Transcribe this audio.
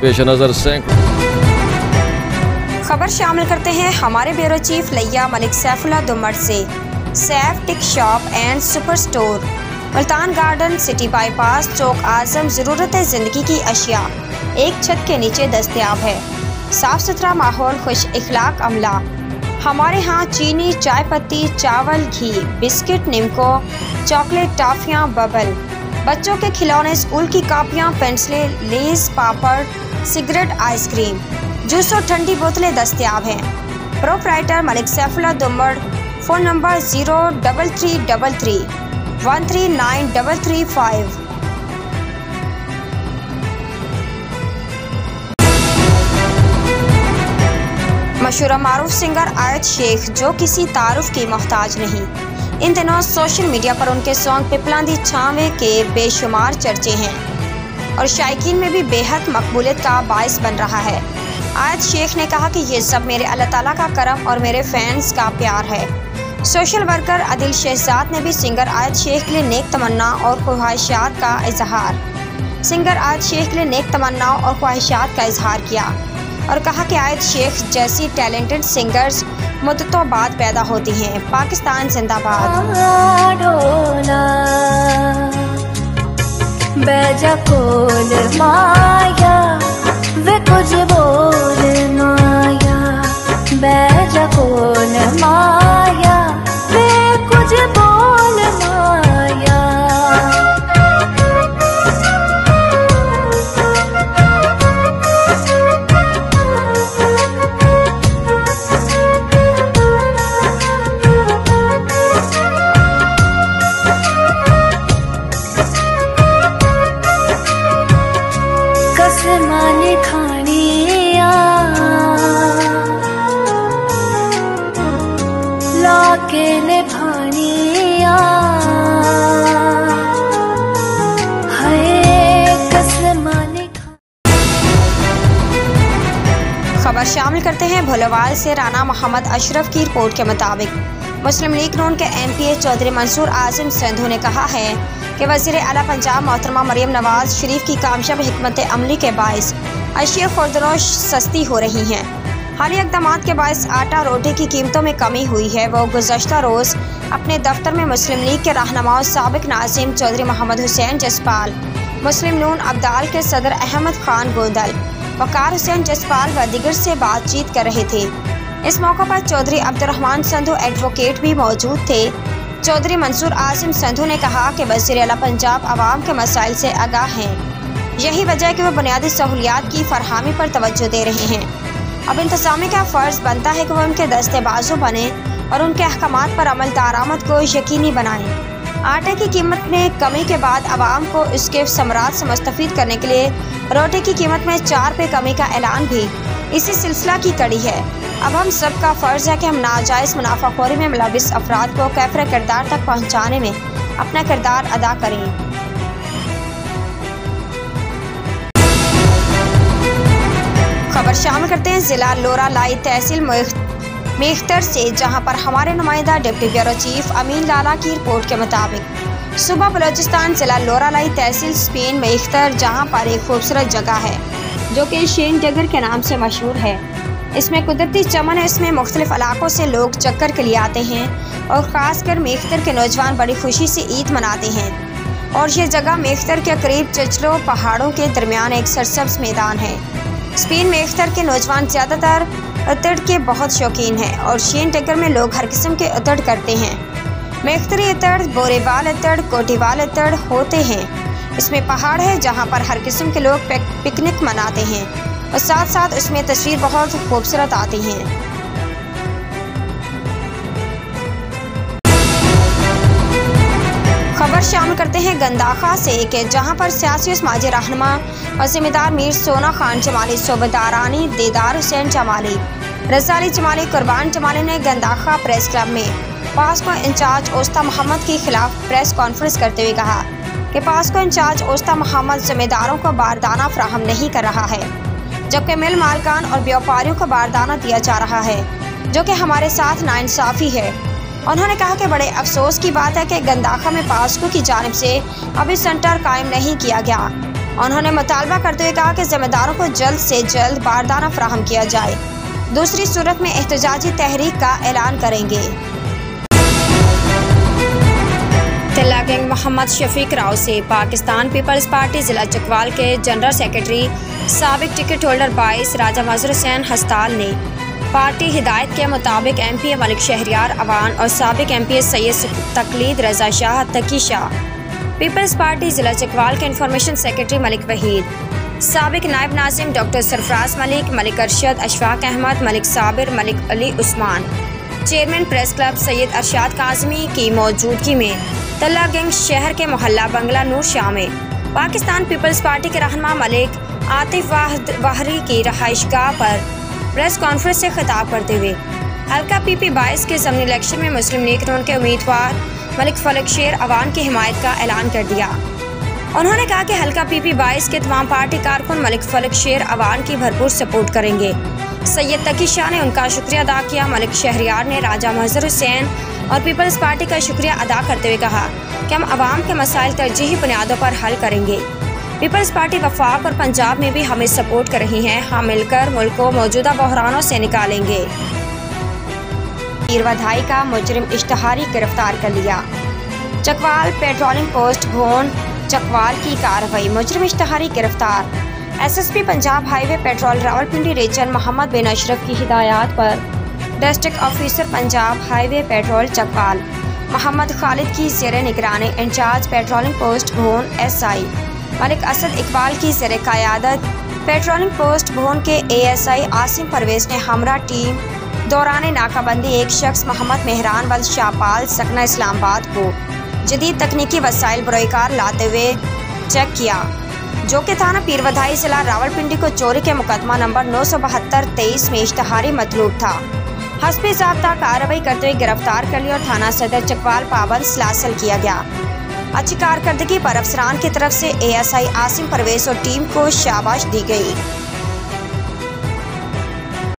پیش نظر سینک خبر شامل کرتے ہیں ہمارے بیورو چیف لیا ملک سیف اللہ دمر سے، Saif tuck shop and super store. Multan garden city bypass Chowk Azam ضرورت زندگی کی اشیاء۔ ایک چھت کے نیچے دستیاب ہے۔ صاف ستھرا ماحول، خوش اخلاق، عملہ۔ ہمارے ہاں چینی چائے پتی، چاول، گھی، بسکٹ، نمکو، چاکلیٹ، ٹافیاں، ببل۔ بچوں کے کھلونے اسکول کی کاپیاں، پینسلیں، Lays, papad cigarette ice cream juice اور ٹھنڈی بوتلیں دستیاب ہیں proprietor Malik Saifullah Damar phone number zero double three double three one three nine double three five مشہور معروف سنگر آیت شیخ جو کسی تعارف کی محتاج نہیں ان دنوں سوشل میڈیا پر ان کے سانگ پپلان دی چھاوے کے بے شمار چرچے ہیں اور شائقین میں بھی بے حد مقبولیت کا باعث بن رہا ہے۔ آیت شیخ نے کہا کہ یہ سب میرے اللہ تعالیٰ کا کرم اور میرے فینس کا پیار ہے۔ سوشل ورکر عدل شہزاد نے بھی سنگر آیت شیخ کے لیے نیک تمنا اور خواہشات کا اظہار۔ سنگر آیت شیخ کے لیے نیک تمنا اور خواہشات کا اظہار کیا اور کہا کہ آیت شیخ جیسی ٹیلنٹڈ سنگرز مدتوں بعد پیدا ہوتی ہیں۔ پاکستان زندہ باد۔ بیجا کول مایا وے کچھ بول مایا بیجا کول مایا۔ خبر شامل کرتے ہیں بھولوال سے رانا محمد اشرف کی رپورٹ کے مطابق۔ مسلم لیگ نون کے M P A Chaudhry Mansoor Azam Sandhu نے کہا ہے کہ وزیر اعلیٰ پنجاب محترمہ مریم نواز شریف کی کامشب حکمت عملی کے باعث اشیاء خوردنوش سستی ہو رہی ہیں۔ حالیہ اقدامات کے باعث آٹا روٹی کی قیمتوں میں کمی ہوئی ہے۔ وہ گزشتہ روز اپنے دفتر میں مسلم لیگ کے رہنما سابق ناظم چودھری محمد حسین جسپال، مسلم نون ابدال کے صدر احمد خان گوندل وقار حسین جسپال و دیگر سے بات چیت کر رہے تھے۔ اس موقع پر چودھری عبد الرحمن سندھو ایڈوکیٹ بھی موجود تھے۔ چودھری منصور اعظم سندھو نے کہا کہ وزیر اعلیٰ پنجاب عوام کے مسائل سے آگاہ ہیں۔ یہی وجہ ہے کہ وہ بنیادی سہولیات کی فراہمی پر توجہ دے رہے ہیں۔ اب انتظامیہ کا فرض بنتا ہے کہ وہ ان کے دستے بازو بنے اور ان کے احکامات پر عمل درآمد کو یقینی بنائیں۔ آٹے کی قیمت میں کمی کے بعد عوام کو اس کے ثمرات سے مستفید کرنے کے لیے روٹی کی قیمت میں چار پہ کمی کا اعلان بھی۔ اسی سلسلہ کی کڑی ہے۔ اب ہم سب کا فرض ہے کہ ہم ناجائز منافع خوری میں ملوث افراد کو کیفر کردار تک پہنچانے میں اپنا کردار ادا کریں۔ خبر شامل کرتے ہیں۔ ضلع لورا لائی تحصیل میختر سے، جہاں پر ہمارے نمائندہ deputy bureau chief Amin Lala کی رپورٹ کے مطابق صوبہ بلوچستان، ضلع لورا لائی تحصیل سپین میختر، جہاں پر ایک خوبصورت جگہ ہے، جو کہ شین ڈگر کے نام سے مشہور ہے۔ اس میں قدرتی چمن ہے۔ اس میں مختلف علاقوں سے لوگ چکر کے لیے آتے ہیں اور خاص کر میختر کے نوجوان بڑی خوشی سے عید مناتے ہیں۔ اور یہ جگہ میختر کے قریب چچلو پہاڑوں کے درمیان ایک سرسبز میدان ہے۔ اسپین میں اختر کے نوجوان زیادہ تر اتڑ کے بہت شوقین ہیں اور شین ٹکر میں لوگ ہر قسم کے اتڑ کرتے ہیں۔ میختری اتڑ، بورے وال اتڑ کوٹی وال اتڑ ہوتے ہیں۔ اس میں پہاڑ ہے جہاں پر ہر قسم کے لوگ پکنک مناتے ہیں۔ اور ساتھ ساتھ اس میں تصویر بہت خوبصورت آتی ہیں۔ ہیں گنداخا سے کہ جہاں پر سیاسی و سماجی رہنما اور ذمہ دار میر سونا خان جمالی صوبیدارانی دیدار حسین جمالی رضالی جمالی قربان جمالی نے گنداخا پریس کلب میں پاسکو انچارج اوستا محمد کے خلاف پریس کانفرنس کرتے ہوئے کہا کہ پاسکو انچارج اوستا محمد ذمہ داروں کو باردانہ فراہم نہیں کر رہا ہے، جبکہ مل مالکان اور بیوپاریوں کو باردانہ دیا جا رہا ہے، جو کہ ہمارے ساتھ ناانصافی ہے۔ انہوں نے کہا کہ بڑے افسوس کی بات ہے کہ گنداخا میں پاسکو کی جانب سے ابھی سنٹر قائم نہیں کیا گیا۔ انہوں نے مطالبہ کرتے ہوئے کہا کہ ذمہ داروں کو جلد سے جلد باردانہ فراہم کیا جائے۔ دوسری صورت میں احتجاجی تحریک کا اعلان کریں گے۔ تلا گنگ محمد شفیق راؤ سے پاکستان پیپلز پارٹی ضلع چکوال کے جنرل سیکرٹری سابق ٹکٹ ہولڈر بائیس راجہ مظہر حسین ہستال نے پارٹی ہدایت کے مطابق M P A Malik Shehryar Awan اور سابق M P A Syed Taqlid Raza Shah Taqi Shah. Peoples Party ضلع چکوال کے انفارمیشن سیکرٹری ملک وحید۔ سابق نائب ناظم doctor Sarfraz Malik Malik Arshad Ashfaq Ahmed, Malik Sabir, Malik Ali Usman. Chairman press club Syed Irshad Kazmi کی موجودگی میں تلہ گنگ شہر کے محلہ بنگلہ نور شاہ میں پاکستان پیپلز پارٹی کے رہنما ملک عاطف واہری کی رہائش گاہ پر پریس کانفرنس سے خطاب کرتے ہوئے۔ حلقہ پی پی بائیس کے ضمنی الیکشن میں مسلم لیگ نون کے امیدوار ملک فلک شیر عوان کی حمایت کا اعلان کر دیا۔ انہوں نے کہا کہ حلقہ پی پی بائیس کے تمام پارٹی کارکن ملک فلک شیر عوان کی بھرپور سپورٹ کریں گے۔ سید تقی شاہ نے ان کا شکریہ ادا کیا۔ ملک شہریار نے راجہ مظہر حسین اور پیپلز پارٹی کا شکریہ ادا کرتے ہوئے کہا کہ ہم عوام کے مسائل ترجیحی بنیادوں پر حل کریں گے۔ پیپلز پارٹی وفاق اور پنجاب میں بھی ہمیں سپورٹ کر رہی ہیں۔ ہم مل کر ملک کو موجودہ بحرانوں سے نکالیں گے۔ ودھائی کا مجرم اشتہاری گرفتار کر لیا۔ چکوال پیٹرولنگ پوسٹ بھون چکوال کی کارروائی مجرم اشتہاری گرفتار۔ S S P Punjab highway patrol Rawalpindi region Muhammad bin Ashraf کی ہدایات پر district officer Punjab highway patrol Chakwal. Muhammad Khalid کی زیر نگرانی in charge patrolling post Bhoun S I. Malik Asad Iqbal کی زیر قیادت۔ پیٹرولنگ پوسٹ بھون کے A S I Asim Parvez نے ہمراہ ٹیم دوران ناکہ بندی ایک شخص محمد مہران ول شاپال سکنہ اسلام آباد کو جدید تکنیکی وسائل بروئے لاتے ہوئے چیک کیا، جو کہ تھانہ پیر ودھائی ضلع راول پنڈی کو چوری کے مقدمہ نمبر نو سو بہتر تیئیس میں اشتہاری مطلوب تھا۔ حسب ضابطہ کارروائی کرتے ہوئے گرفتار کر لی اور تھانہ صدر چکوال پابند سلاسل کیا گیا۔ اچھی کارکردگی پر افسران کی طرف سے A S I Asim Parvez اور ٹیم کو شاباش دی گئی۔